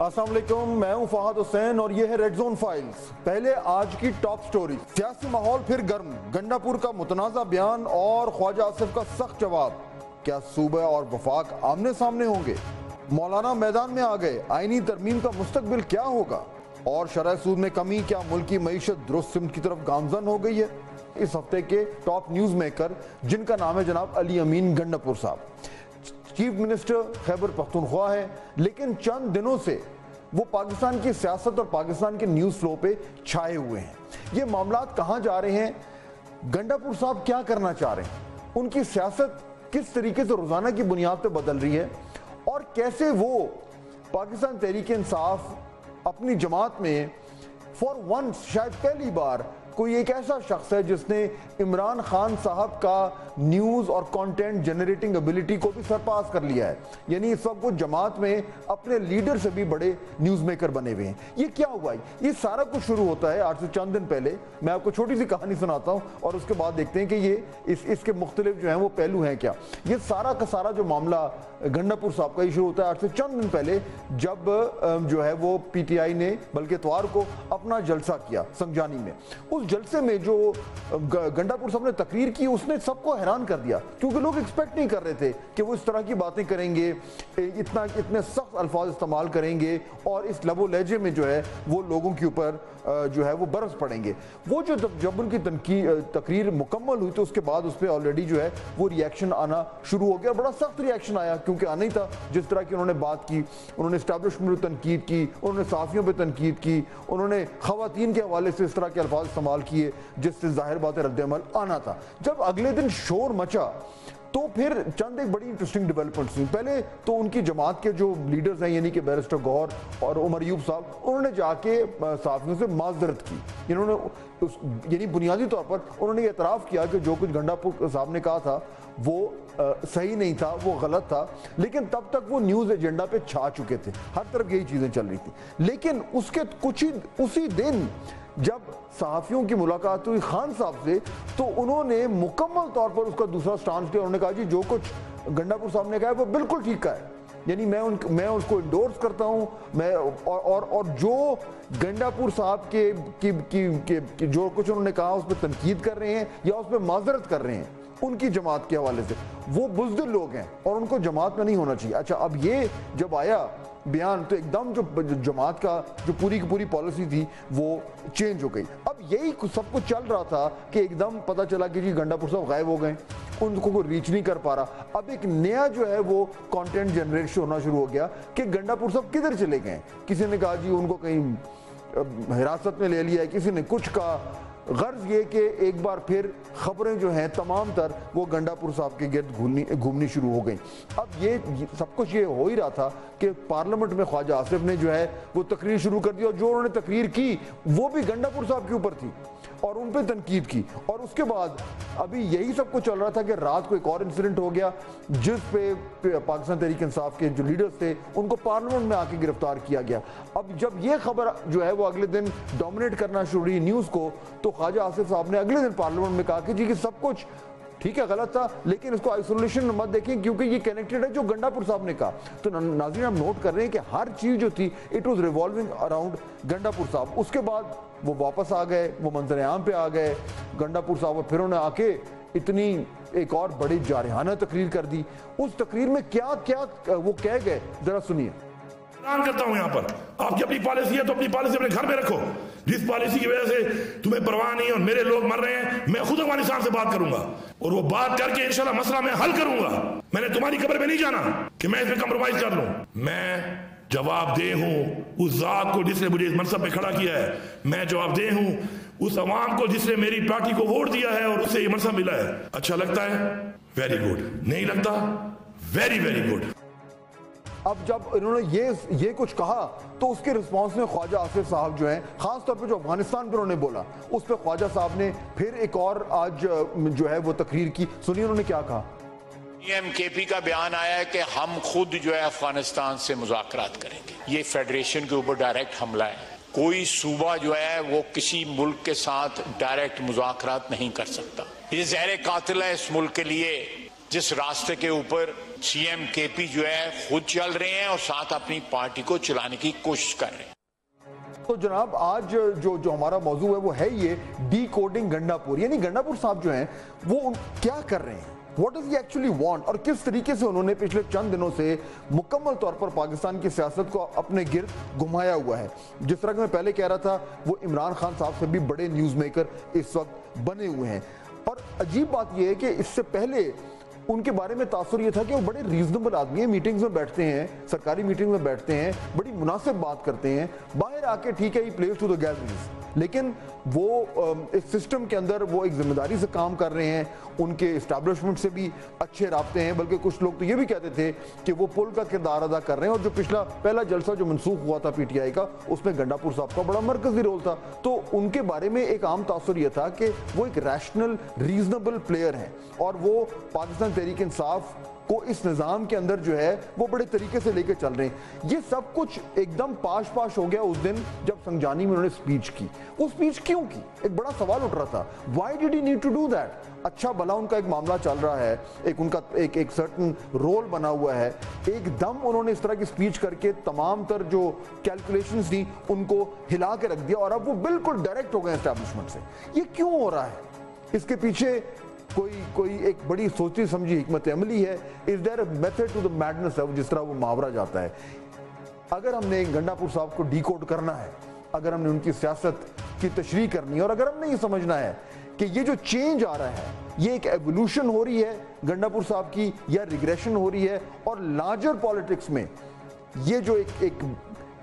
असलम मैं हूँ फहद हुसैन और ये है रेड जोन फाइल्स पहले आज की टॉप स्टोरी सियासी माहौल फिर गर्म। गंडापुर का मुतनाज़ा बयान और ख्वाजा आसिफ का सख्त जवाब। क्या सूबे और वफाक आमने सामने होंगे? मौलाना मैदान में आ गए, आईनी तरमीम का मुस्तबिल क्या होगा? और शरह सूद में कमी, क्या मुल्क की मीशत दुरुस्त सिमत की तरफ़ गामजन हो गई है? इस हफ़्ते के टॉप न्यूज़ मेकर जिनका नाम है जनाब अली अमीन गंडापुर साहब। चीफ मिनिस्टर खैबर पख्तूनख्वा है, लेकिन चंद दिनों से वो पाकिस्तान की सियासत और पाकिस्तान के न्यूज़ फ्लो पे छाए हुए हैं। ये मामला कहाँ जा रहे हैं? गंडापुर साहब क्या करना चाह रहे हैं? उनकी सियासत किस तरीके से रोज़ाना की बुनियाद पर बदल रही है? और कैसे वो पाकिस्तान तहरीक इंसाफ अपनी जमात में फॉर वंस शायद पहली बार कोई एक ऐसा शख्स है जिसने इमरान खान साहब का न्यूज़ और कंटेंट जनरेटिंग एबिलिटी को भी सरपास कर लिया है। यानी इस वक्त वो जमात में अपने लीडर से भी बड़े न्यूज़ मेकर बने हुए हैं। ये क्या हुआ? है ये सारा कुछ शुरू होता है आज से चंद दिन पहले। मैं आपको छोटी सी कहानी सुनाता हूँ और उसके बाद देखते हैं कि ये इस, इसके मुख्तलिफ़ जो है वो पहलू हैं क्या। ये सारा का सारा जो मामला गंडापुर साहब का शुरू होता है आज से चंद दिन पहले, जब जो है वो पीटीआई ने बल्कि इतवार को अपना जलसा किया संगजानी में। उस जलसे में जो गंडापुर साहब ने तकरीर की, उसने सबको हैरान कर दिया। क्योंकि लोग एक्सपेक्ट नहीं कर रहे थे कि वो इस तरह की बातें करेंगे इतना, इतने सख्त अल्फाज इस्तेमाल करेंगे और इस लबो लहजे में जो है, वो लोगों के ऊपर जो है, वो बरस पड़ेंगे। वो जो जब उनकी तनकी तकरीर मुकम्मल हुई तो उसके बाद उस पर ऑलरेडी जो है, वो रिएक्शन आना शुरू हो गया बड़ा सख्त रिएक्शन आया, क्योंकि आना ही था। जिस तरह की उन्होंने बात की, उन्होंने स्टैब्लिशमेंट पर तनकीद की, उन्होंने साफियों पर तनकीद की, उन्होंने खातन के हवाले से इस तरह के अल्फाज इस्तेमाल किए जिससे ज़ाहिर बात है रद्दमल आना था। जब अगले दिन शोर मचा तो फिर चंद एक बड़ी इंटरेस्टिंग डेवलपमेंट्स हुई। पहले तो उनकी जमात के जो लीडर्स हैं यानी कि बैरिस्टर गौर और उमर यूब साहब उन्होंने जाके साफियों से माजरत की। इन्होंने उस यानी बुनियादी तौर पर उन्होंने एतराफ़ किया कि जो कुछ गंडापुर साहब ने कहा था वो आ, सही नहीं था वो गलत था। लेकिन तब तक वो न्यूज़ एजेंडा पे छा चुके थे। हर तरफ़ यही चीज़ें चल रही थी। लेकिन उसके कुछ ही उसी दिन जब सहाफ़ियों की मुलाकात हुई खान साहब से तो उन्होंने मुकम्मल तौर पर उसका दूसरा स्टांस लिया उन्होंने कहा जी जो कुछ गंडापुर साहब ने कहा है वो बिल्कुल ठीक का है। यानी मैं उन मैं उसको इंडोर्स करता हूँ मैं और और, और जो गंडापुर साहब के की, की, की, की जो कुछ उन्होंने कहा उस पर तनकीद कर रहे हैं या उस पर माजरत कर रहे हैं उनकी जमात के हवाले से। वो बुजदिल लोग हैं और उनको जमात में नहीं होना चाहिए। अच्छा अब ये जब आया बयान तो एकदम जो जमात का जो पूरी की पूरी पॉलिसी थी, वो चेंज हो गई। अब यही सब कुछ चल रहा था कि एकदम पता चला कि जी गंडापुर साहब गायब हो गए। उनको कोई रीच नहीं कर पा रहा। अब एक नया जो है वो कंटेंट जनरेट होना शुरू हो गया कि गंडापुर साहब किधर चले गए? किसी ने कहा जी उनको कहीं हिरासत में ले लिया है, किसी ने कुछ कहा। गर्ज ये कि एक बार फिर खबरें जो हैं तमाम तर वो गंडापुर साहब के गिरद घूमनी घूमनी शुरू हो गई। अब ये सब कुछ ये हो ही रहा था कि पार्लियामेंट में ख्वाजा आसिफ ने जो है वो तकरीर शुरू कर दी और जो उन्होंने तकरीर की, वो भी गंडापुर साहब के ऊपर थी। और उन पर तनकीद की। और उसके बाद अभी यही सब कुछ चल रहा था कि रात को एक और इंसिडेंट हो गया, जिस पे पाकिस्तान तहरीक इंसाफ के जो लीडर्स थे, उनको पार्लियामेंट में आके गिरफ़्तार किया गया। अब जब ये खबर जो है वो अगले दिन डोमिनेट करना शुरू हुई न्यूज़ को तो ख्वाजा आसिफ साहब ने अगले दिन पार्लियामेंट में कहा कि जी कि सब कुछ ठीक है, गलत था, लेकिन इसको आइसोलेशन मत देखें क्योंकि ये कनेक्टेड है जो गंडापुर साहब ने कहा। तो नाजिन हम नोट कर रहे हैं कि हर चीज़ जो थी it was revolving around Gandapur साहब। उसके बाद वो वापस आ गए, वो मंजर आम पे आ गए। गंडापुर साहब और फिर उन्हें आके इतनी एक और बड़ी जारहाना तकरीर कर दी। उस तकरीर में क्या क्या, वो कह गए? जरा सुनिए। करता हूँ यहाँ पर। आपकी अपनी पॉलिसी है तो अपनी पॉलिसी अपने घर में रखो। जिस पॉलिसी की वजह से तुम्हें परवाह नहीं और मेरे लोग मर रहे हैं, मैं खुद अफ़गानिस्तान से बात करूँगा। और वो बात करके इंशाल्लाह मसला मैं हल करूँगा। मैंने तुम्हारी खबर में नहीं जाना कि मैं इसमें कंप्रोमाइज कर लूँ। मैं जवाबदेह हूँ। उस जात को जिसने मुझे इस मनसब पे खड़ा किया है, मैं जवाब दे हूँ। उस अवाम को जिसने मेरी पार्टी को वोट दिया है और उससे ये मनसब मिला है। अच्छा लगता है? वेरी गुड नहीं लगता? वेरी वेरी गुड अब जब इन्होंने ये ये कुछ कहा तो उसके रिस्पांस में ख्वाजा आसिफ साहब जो हैं खास तौर पे जो अफ़गानिस्तान पर उन्होंने बोला, उस पर ख्वाजा साहब ने फिर एक और आज, जो है वो तकरीर की, सुनिए उन्होंने क्या कहा। पी का बयान आया है कि हम खुद जो है अफ़गानिस्तान से मुजाकरात करेंगे। ये फेडरेशन के ऊपर डायरेक्ट हमला है। कोई सूबा जो है वो किसी मुल्क के साथ डायरेक्ट मुजाकरात नहीं कर सकता। ये जहर कातिल है इस मुल्क के लिए, जिस रास्ते के ऊपर सी एम के पी जो है खुद चल रहे हैं और साथ अपनी पार्टी को चलाने की कोशिश कर रहे हैं। तो जनाब, आज जो जो हमारा मौजू है वो है ये डी कोडिंग गंडापुर। यानी गंडापुर साहब जो हैं, वो क्या कर रहे हैं? वॉट इज़ एक्चुअली वांट और किस तरीके से उन्होंने पिछले चंद दिनों से मुकम्मल तौर पर पाकिस्तान की सियासत को अपने गिर घुमाया हुआ है? जिस तरह मैं पहले कह रहा था, वो इमरान खान साहब से भी बड़े न्यूज़ मेकर इस वक्त बने हुए हैं। और अजीब बात यह है कि इससे पहले उनके बारे में तासर ये था कि वो बड़े रीजनेबल आदमी हैं मीटिंग्स में बैठते हैं, सरकारी मीटिंग में बैठते हैं, बड़ी मुनासिब बात करते हैं। बाहर आके ठीक है he plays to the galleries लेकिन वो इस सिस्टम के अंदर वो एक ज़िम्मेदारी से काम कर रहे हैं, उनके इस्टेब्लिशमेंट से भी अच्छे रबते हैं, बल्कि कुछ लोग तो ये भी कहते थे कि वो पुल का किरदार अदा कर रहे हैं और जो पिछला, पहला जलसा जो मनसूख हुआ था पीटीआई का, उसमें गंडापुर साहब का बड़ा मरकजी रोल था। तो उनके बारे में एक आम तासर यह था कि वो एक रैशनल रीजनेबल प्लेयर हैं। और वो पाकिस्तान तहरीक इंसाफ को इस निज़ाम के अंदर जो है, वो बड़े तरीके से लेके चल रहे हैं। ये सब कुछ एकदम पाश पाश हो गया उस दिन जब संजानी में उन्होंने स्पीच की। वो स्पीच क्यों की? एक बड़ा सवाल उठ रहा था। Why did he need to do that अच्छा भला उनका एक मामला चल रहा है, एक उनका, एक एक सर्टन रोल बना हुआ है। एकदम उन्होंने इस तरह की स्पीच करके तमाम तर जो कैलकुलेशंस थी, उनको हिला के रख दिया और अब वो बिल्कुल डायरेक्ट हो गए एस्टेब्लिशमेंट से। ये क्यों हो रहा है? इसके पीछे कोई कोई एक बड़ी सोची समझी हिकमत अमली है। Is there method to the madness है जिस तरह वो मुहावरा जाता है? अगर हमने गंडापुर साहब को डीकोड करना है अगर हमने उनकी सियासत की तशरी करनी है और अगर हमने ये समझना है कि ये जो चेंज आ रहा है ये एक एवोल्यूशन हो रही है गंडापुर साहब की या रिग्रेशन हो रही है और लार्जर पॉलिटिक्स में ये जो एक एक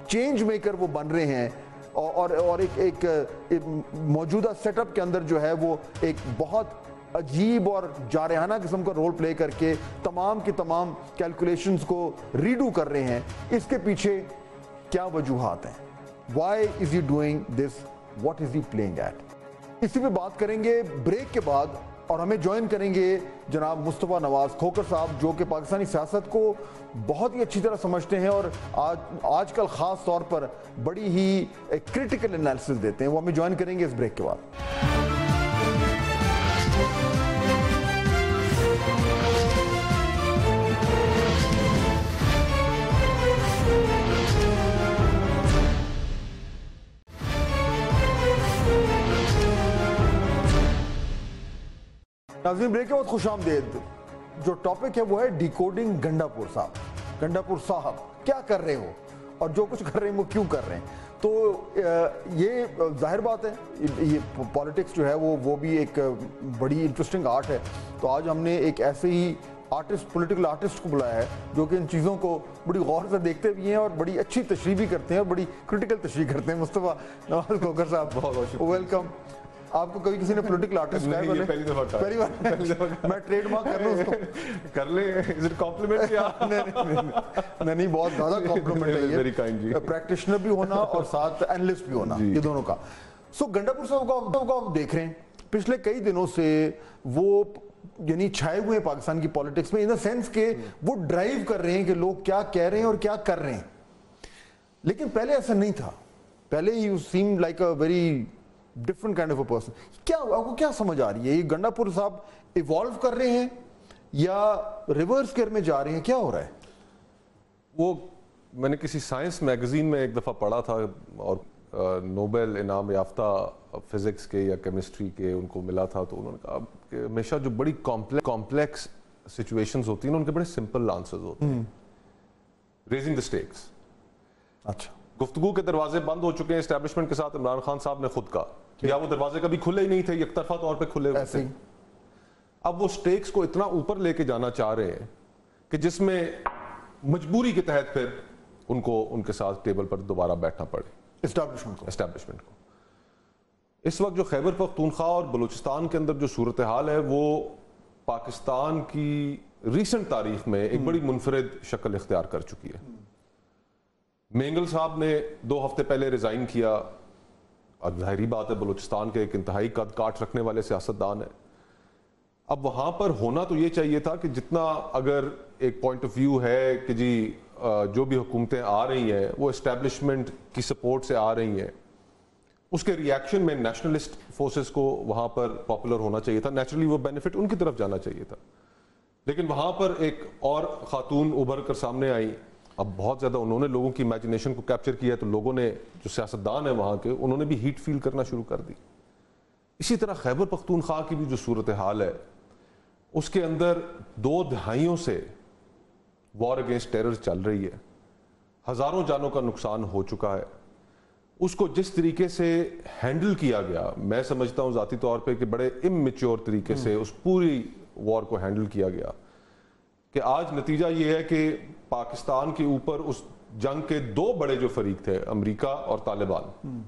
चेंज मेकर वो बन रहे हैं और, और एक एक, एक मौजूदा सेटअप के अंदर जो है वो एक बहुत अजीब और जारहाना किस्म का रोल प्ले करके तमाम के तमाम कैलकुलेशंस को रीडू कर रहे हैं। इसके पीछे क्या वजूहत हैं? Why is he doing this what is he playing at इसी पे बात करेंगे ब्रेक के बाद और हमें ज्वाइन करेंगे जनाब मुस्तफ़ा नवाज़ खोकर साहब, जो कि पाकिस्तानी सियासत को बहुत ही अच्छी तरह समझते हैं और आज, आजकल ख़ास तौर पर बड़ी ही क्रिटिकल एनालिसिस देते हैं। वो हमें ज्वाइन करेंगे इस ब्रेक के बाद। नाजीम ब्रेक के बाद खुश आमदेद। जो टॉपिक है वो है डिकोडिंग गंडापुर साहब। गंडापुर साहब क्या कर रहे हो? और जो कुछ कर रहे हैं वो क्यों कर रहे हैं? तो ये ज़ाहिर बात है ये- पॉलिटिक्स जो है वो वो भी एक बड़ी इंटरेस्टिंग आर्ट है। तो आज हमने एक ऐसे ही आर्टिस्ट पॉलिटिकल आर्टिस्ट को बुलाया है जो कि इन चीज़ों को बड़ी गौर से देखते भी हैं और बड़ी अच्छी तशरी भी करते हैं और बड़ी क्रिटिकल तशरी करते हैं। मुस्तफ़ा नवाज़ खोकर साहब बहुत बहुत वेलकम आपको कभी किसी ने पॉलिटिकल आर्टिस्ट कहा है पहले? दफ़ा कहा पहली बार। पहली दफ़ा मैं ट्रेडमार्क कर हूँ उसको। कर ले। इज़ इट कॉम्प्लीमेंट या? नहीं, नहीं, नहीं, नहीं, नहीं बहुत ज़्यादा कॉम्प्लीमेंट है Very kind जी। प्रैक्टिशनर भी होना और साथ एनालिस्ट भी होना ये दोनों का। सो गंडापुर साहब को आप- को आप देख रहे हैं। पिछले कई दिनों से वो यानी छाए हुए हैं पाकिस्तान की पॉलिटिक्स में इन द सेंस के वो ड्राइव कर रहे हैं कि लोग क्या कह रहे हैं और क्या कर रहे हैं। लेकिन पहले ऐसा नहीं था। पहले you seem like a very different kind of a person क्या आपको क्या समझ आ रही है? ये गंडापुर साहब इवॉल्व कर रहे हैं या रिवर्स गेयर में जा रहे हैं? क्या हो रहा है? वो मैंने किसी साइंस मैगजीन में एक दफ़ा पढ़ा था और नोबेल इनाम याफ्ता फिजिक्स के या केमिस्ट्री के उनको मिला था तो उन्होंने कहा कि हमेशा जो बड़ी कॉम्प्लेक्स कॉम्प्लेक्स सिचुएशंस होती हैं उनके बड़े सिंपल आंसर्स होते हैं। रेजिंग द स्टेक्स अच्छा। गुफ्तगू के दरवाजे बंद हो चुके हैं एस्टेब्लिशमेंट के साथ इमरान खान साहब ने खुद कहा। या वो दरवाजे कभी खुले ही नहीं थे एक तरफा तौर पर खुले हुए थे। अब वो स्टेक्स को इतना ऊपर लेके जाना चाह रहे हैं कि जिसमें मजबूरी के तहत फिर उनको उनके साथ टेबल पर दोबारा बैठना पड़े। एस्टैब्लिशमेंट को। को। इस वक्त जो खैबर पख्तूनख्वा और बलूचिस्तान के अंदर जो सूरत हाल है वो पाकिस्तान की रिसेंट तारीख में एक बड़ी मुनफरद शक्ल इख्तियार कर चुकी है। मेंगल साहब ने दो हफ़्ते पहले रिजाइन किया और जाहिरी बात है, बलूचिस्तान के एक इंतहाई कद काट रखने वाले सियासतदान है। अब वहाँ पर होना तो ये चाहिए था कि जितना अगर एक पॉइंट ऑफ़ व्यू है कि जी जो भी हुकूमतें आ रही हैं, वो इस्टेब्लिशमेंट की सपोर्ट से आ रही हैं, उसके रिएक्शन में नेशनलिस्ट फोर्सेस को वहाँ पर पॉपुलर होना चाहिए था। नेचुरली वो बेनिफिट उनकी तरफ़ जाना चाहिए था। लेकिन वहाँ पर एक और खातून उभर कर सामने आई अब बहुत ज़्यादा उन्होंने लोगों की इमेजिनेशन को कैप्चर किया तो लोगों ने जो सियासतदान है वहाँ के उन्होंने भी हीट फील करना शुरू कर दी। इसी तरह खैबर पख्तूनख्वा की भी जो सूरत हाल है उसके अंदर दो दहाइयों से वॉर अगेंस्ट टेरर चल रही है। हज़ारों जानों का नुकसान हो चुका है। उसको जिस तरीके से हैंडल किया गया मैं समझता हूँ जाती तौर पर कि बड़े इमेच्योर तरीके से उस पूरी वॉर को हैंडल किया गया। कि आज नतीजा ये है कि पाकिस्तान के ऊपर उस जंग के दो बड़े जो फरीक थे अमेरिका और तालिबान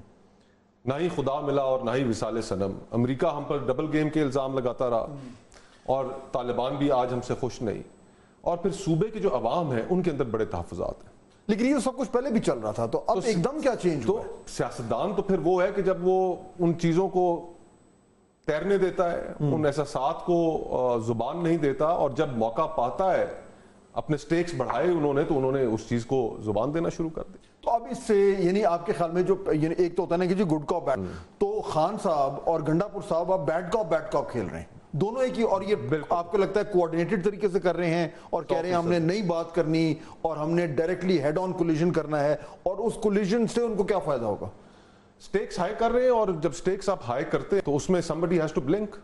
ना ही खुदा मिला और ना ही विसाल सनम। अमेरिका हम पर डबल गेम के इल्ज़ाम लगाता रहा और तालिबान भी आज हमसे खुश नहीं। और फिर सूबे के जो अवाम है उनके अंदर बड़े तहफात हैं। लेकिन ये सब कुछ पहले भी चल रहा था तो अब तो एकदम क्या चेंज तो सियासतदान तो फिर वो है कि जब वो उन चीज़ों को तैरने देता है उन एहसास को ज़ुबान नहीं देता और जब मौका पाता है अपने स्टेक्स बढ़ाए उन्होंने तो उन्होंने उस चीज़ को ज़ुबान देना शुरू कर दी तो अब इससे यानी आपके ख्याल में जो यानी एक तो होता है ना कि जी गुड कॉप बैड तो खान साहब और गंडापुर साहब अब बैड कॉप बैड कॉप खेल रहे हैं। दोनों एक ही और ये आपको लगता है कोऑर्डिनेटेड तरीके से कर रहे हैं और कह रहे हैं हमने नई बात करनी और हमने डायरेक्टली हेड ऑन कोलिजन करना है और उस कोलिजन से उनको क्या फ़ायदा होगा? स्टेक्स हाई कर रहे हैं और जब स्टेक्स आप हाई करते हैं तो उसमें somebody has to blink.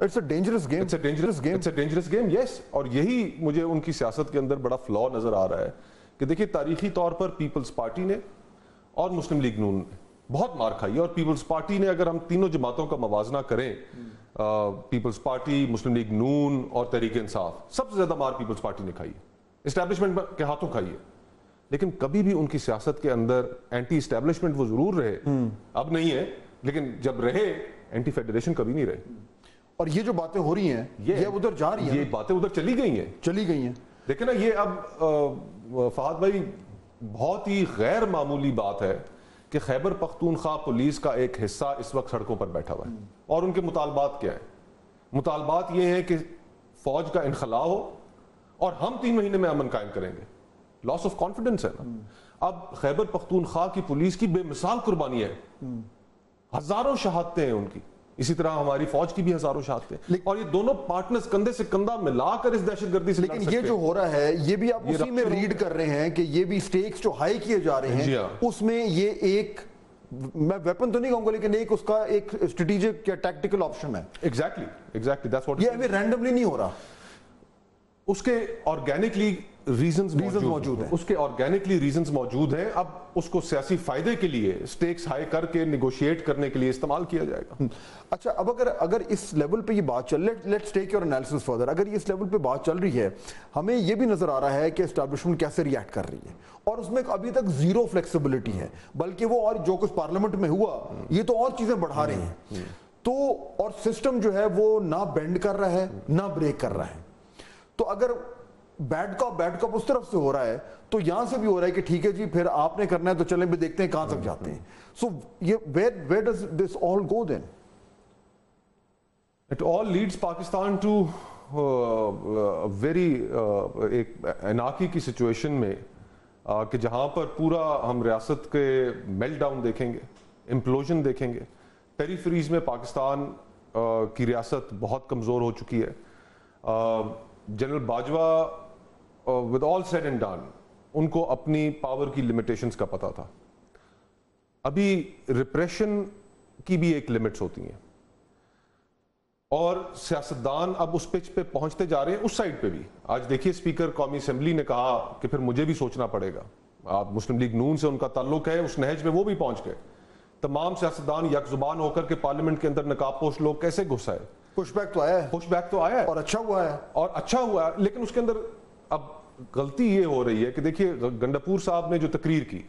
It's a dangerous game it's a dangerous game it's a dangerous game yes और यही मुझे उनकी सियासत के अंदर बड़ा फ्लॉ नज़र आ रहा है कि देखिए तारीखी तौर पर पीपल्स पार्टी ने और मुस्लिम लीग नून ने बहुत मार खाई और पीपल्स पार्टी ने अगर हम तीनों जमातों का मवाजना करें peoples party Muslim League Noon और तहरीक इंसाफ सबसे ज़्यादा मार पीपल्स पार्टी ने खाई है इस्टेब्लिशमेंट के हाथों खाई है लेकिन कभी भी उनकी सियासत के अंदर एंटी इस्टेब्लिशमेंट वो ज़रूर रहे। अब नहीं है लेकिन जब रहे एंटी फेडरेशन कभी नहीं रहे। और ये जो बातें हो रही हैं ये अब उधर जा रही ये बातें उधर चली गई हैं। चली गई हैं। देखिए ना ये अब फहद भाई बहुत ही गैर मामूली बात है कि खैबर पख्तूनख्वा पुलिस का एक हिस्सा इस वक्त सड़कों पर बैठा हुआ है। और उनके मुतालबात क्या है? मुतालबात ये है कि फौज का इनखला हो और हम तीन महीने में अमन कायम करेंगे। लॉस ऑफ़ कॉन्फिडेंस है ना। अब खैबर पख्तूनख्वा की पुलिस की बेमिसाल कुर्बानी है। हज़ारों शहादतें हैं उनकी। इसी तरह हमारी फौज की भी हज़ारों शहादतें और ये दोनों पार्टनर्स कंधे से कंधा मिलाकर इस दहशतगर्दी से लेकिन ये जो हो रहा है ये भी आप ये उसी में रीड कर रहे हैं कि ये भी स्टेक्स जो हाई किए जा रहे हैं हाँ। उसमें ये एक मैं वेपन तो नहीं कहूँगा लेकिन एक उसका एक स्ट्रेटेजिक या टैक्टिकल ऑप्शन है। एग्जैक्टली एग्जैक्टली दैट्स व्हाट ये अभी रैंडमली नहीं हो रहा। उसके ऑर्गेनिकली रीजंस Reasons मौजूद हैं। उसके ऑर्गेनिकली रीजंस मौजूद हैं। अब उसको सियासी फ़ायदे के लिए स्टेक्स हाई करके निगोशिएट करने के लिए इस्तेमाल किया जाएगा। अच्छा अब अगर अगर इस लेवल पे ये बात चल let let's take your analysis further अगर ये इस लेवल पे बात चल रही है हमें ये भी नज़र आ रहा है कि एस्टैब्लिशमेंट कैसे रिएक्ट कर रही है। और उसमें अभी तक ज़ीरो फ्लेक्सिबिलिटी है बल्कि वो और जो कुछ पार्लियामेंट में हुआ ये तो और चीज़ें बढ़ा रहे हैं। तो और सिस्टम जो है वो ना बेंड कर रहा है ना ब्रेक कर रहा है। तो अगर बैड कॉप बैड कॉप उस तरफ़ से हो रहा है तो यहाँ से भी हो रहा है कि ठीक है जी फिर आपने करना है तो चलें भी देखते हैं कहाँ तक जाते हैं। सो ये where where does this all go then it all leads Pakistan to very एक अनाकी की सिचुएशन में uh, कि जहाँ पर पूरा हम रियासत के मेल्ट डाउन देखेंगे इम्प्लोजन देखेंगे। पेरीफ्रीज में पाकिस्तान uh, की रियासत बहुत कमज़ोर हो चुकी है। General Bajwa with all said and done उनको अपनी पावर की लिमिटेशंस का पता था। अभी रिप्रेशन की भी एक लिमिट्स होती हैं। और सियासतदान अब उस पिच पे पहुँचते जा रहे हैं, उस साइड पे भी। आज देखिए स्पीकर कौमी असेंबली ने कहा कि फिर मुझे भी सोचना पड़ेगा। आप मुस्लिम लीग नून से उनका ताल्लुक है, उस नहज में वो भी पहुँच गए। तमाम सियासतदान यकजुबान होकर के पार्लियामेंट के अंदर नकाबपोश लोग कैसे घुस आए? पुशबैक तो आया है। पुश बैक तो आया है। और अच्छा हुआ है। और अच्छा हुआ है, लेकिन उसके अंदर अब गलती ये हो रही है कि देखिए गंडापुर साहब ने जो तकरीर की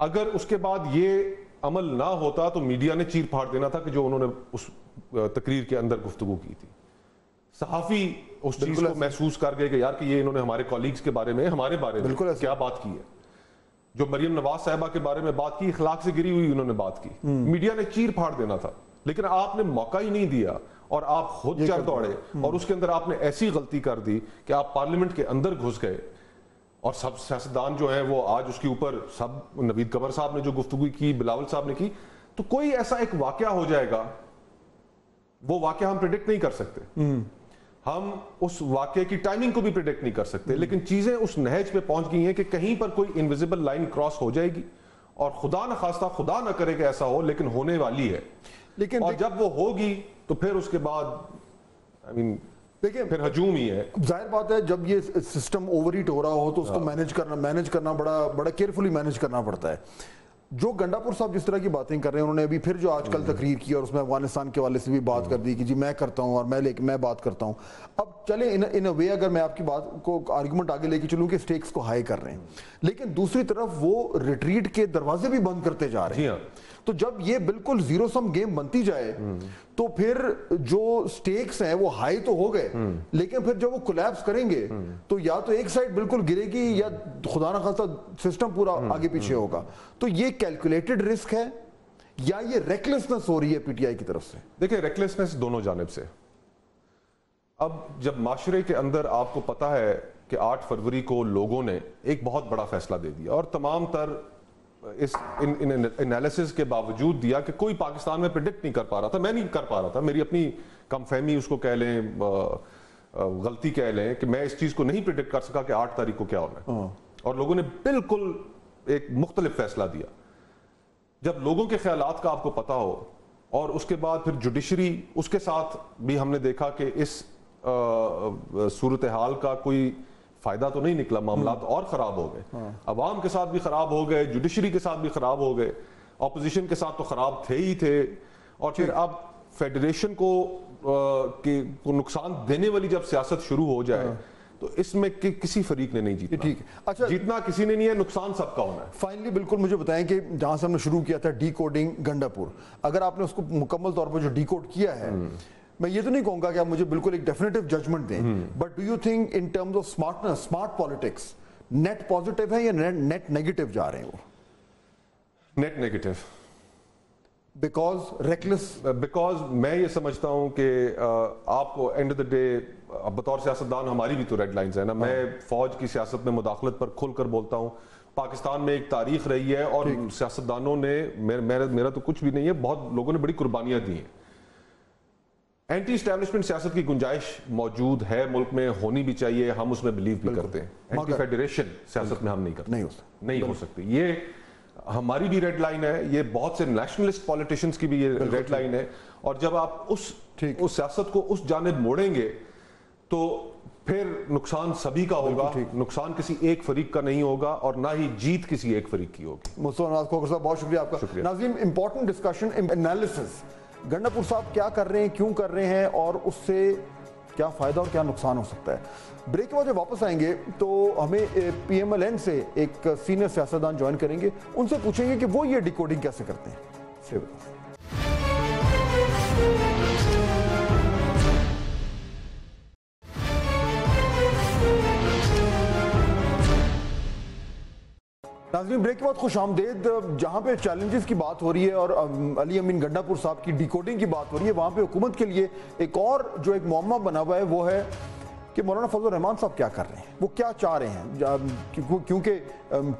अगर उसके बाद ये अमल ना होता तो मीडिया ने चीर फाड़ देना था कि जो उन्होंने उस तकरीर के अंदर गुफ्तगू की थी। सहाफी उस चीज़ को महसूस कर गए कि यार कि ये इन्होंने हमारे कॉलीग्स के बारे में हमारे बारे में क्या बात की है। जो मरियम नवाज़ साहबा के बारे में बात की इखलाक से गिरी हुई उन्होंने बात की। मीडिया ने चीर फाड़ देना था लेकिन आपने मौका ही नहीं दिया। और आप खुद चल दौड़े। और उसके अंदर आपने ऐसी गलती कर दी कि आप पार्लियामेंट के अंदर घुस गए। और सब सियासतदान जो है वो आज उसके ऊपर सब नवीद कमर साहब ने जो गुफ्तगू की बिलावल साहब ने की तो कोई ऐसा एक वाक्य हो जाएगा वो वाक्य हम प्रिडिक्ट नहीं कर सकते। हम उस वाक्य की टाइमिंग को भी प्रिडिक्ट नहीं कर सकते लेकिन चीज़ें उस नहज पे पहुँच गई हैं कि कहीं पर कोई इनविजिबल लाइन क्रॉस हो जाएगी। और खुदा न खास्ता खुदा न करे कि ऐसा हो लेकिन होने वाली है। लेकिन और जब वो होगी तो फिर उसके बाद आई मीन देखिए फिर हजूम ही है। ज़ाहिर बात है जब ये सिस्टम ओवरहीट हो रहा हो तो उसको मैनेज करना मैनेज करना बड़ा बड़ा केयरफुली मैनेज करना पड़ता है। जो गंडापुर साहब जिस तरह की बातें कर रहे हैं उन्होंने अभी फिर जो आजकल तकरीर की और उसमें अफ़गानिस्तान के वाले से भी बात कर दी कि जी मैं करता हूँ और मैं लेके मैं बात करता हूँ। अब चले इन इन अ वे अगर मैं आपकी बात को आर्गुमेंट आगे लेके चलूँ कि स्टेक्स को हाई कर रहे हैं। लेकिन दूसरी तरफ़ वो रिट्रीट के दरवाजे भी बंद करते जा रहे हैं। हाँ। तो जब ये बिल्कुल ज़ीरो सम गेम बनती जाए तो फिर जो स्टेक्स हैं, वो हाई तो हो गए, लेकिन फिर जब वो कोलैप्स करेंगे तो या तो एक साइड बिल्कुल गिरेगी या खुदा ना खास्ता सिस्टम पूरा आगे पीछे होगा। तो ये कैलकुलेटेड रिस्क है, या ये रेकलेसनेस हो रही है पीटीआई की तरफ़ से? देखिए रेकलेसनेस दोनों जानब से। अब जब माशरे के अंदर आपको पता है कि 8 फरवरी को लोगों ने एक बहुत बड़ा फैसला दे दिया, और तमाम तर इस इन इन एनालिसिस के बावजूद दिया कि कोई पाकिस्तान में प्रिडिक्ट नहीं कर पा रहा था मैं नहीं कर पा रहा था। मेरी अपनी कम फहमी उसको कह लें गलती कह लें कि मैं इस चीज़ को नहीं प्रिडिक्ट कर सका कि आठ तारीख को क्या होना है। और लोगों ने बिल्कुल एक मुख्तलिफ़ फैसला दिया। जब लोगों के ख्याल का आपको पता हो और उसके बाद फिर जुडिशरी उसके साथ भी हमने देखा कि इस सूरत हाल का कोई फ़ायदा तो नहीं निकला मामला और खराब हो गए। अवाम के साथ भी खराब हो गए जुडिशरी के साथ भी खराब हो गए। ऑपोजिशन के साथ तो खराब थे ही थे। और फिर अब फेडरेशन को के को नुकसान देने वाली जब सियासत शुरू हो जाए तो इसमें कि, किसी फरीक ने नहीं जीतना। ठीक। है। अच्छा- जीतना किसी ने नहीं है नुकसान सबका होना है। फाइनली बिल्कुल मुझे बताएँ कि जहाँ से हमने शुरू किया था डी कोडिंग गंडापुर। अगर आपने उसको मुकम्मल तौर पर जो डी कोड किया है मैं ये तो नहीं कहूँगा कि आप मुझे बिल्कुल एक डेफिनेटिव जजमेंट दें but do you think in terms of smartness smart politics net positive है या नेट नेगेटिव जा रहे हैं वो? Net negative because reckless because मैं ये समझता हूँ कि uh, आपको एंड ऑफ़ द डे बतौर सियासतदान हमारी भी तो रेड लाइंस है ना। मैं फौज की सियासत में मुदाखलत पर खुलकर बोलता हूँ पाकिस्तान में एक तारीख रही है और सियासतदानों ने मेरा मेरा तो कुछ भी नहीं है बहुत लोगों ने बड़ी कुर्बानियाँ दी हैं। एंटी स्टैब्लिशमेंट सियासत की गुंजाइश मौजूद है मुल्क में होनी भी चाहिए हम उसमें बिलीव भी करते हैं। एंटी फेडरेशन सियासत में हम नहीं करते। नहीं हो सकता। नहीं हो सकती। ये हमारी भी रेड लाइन है ये बहुत से नेशनलिस्ट पॉलिटिशियंस की भी ये रेड लाइन है। और जब आप उस ठीक। उस सियासत को उस जानिब मोड़ेंगे तो फिर नुकसान सभी का होगा। नुकसान किसी एक फरीक का नहीं होगा और ना ही जीत किसी एक फरीक की होगी। मुस्तफ़ा नवाज़ खोखर साहब बहुत शुक्रिया आपका। शुक्रिया। Nazim important discussion analysis Gandapur साहब क्या कर रहे हैं, क्यों कर रहे हैं और उससे क्या फ़ायदा और क्या नुकसान हो सकता है? ब्रेक के बाद जब वापस आएँगे तो हमें पीएमएलएन से एक सीनियर सियासतदान ज्वाइन करेंगे। उनसे पूछेंगे कि वो ये डिकोडिंग कैसे करते हैं। नाजरीन, ब्रेक के बाद खुश आमदेद जहाँ पे चैलेंजेस की बात हो रही है और अली अमीन गंडापुर साहब की डिकोडिंग की बात हो रही है, वहाँ पे हुकूमत के लिए एक और जो एक मामा बना हुआ है, वो है कि मौलाना फजल रहमान साहब क्या कर रहे हैं? वो क्या चाह रहे हैं? क्योंकि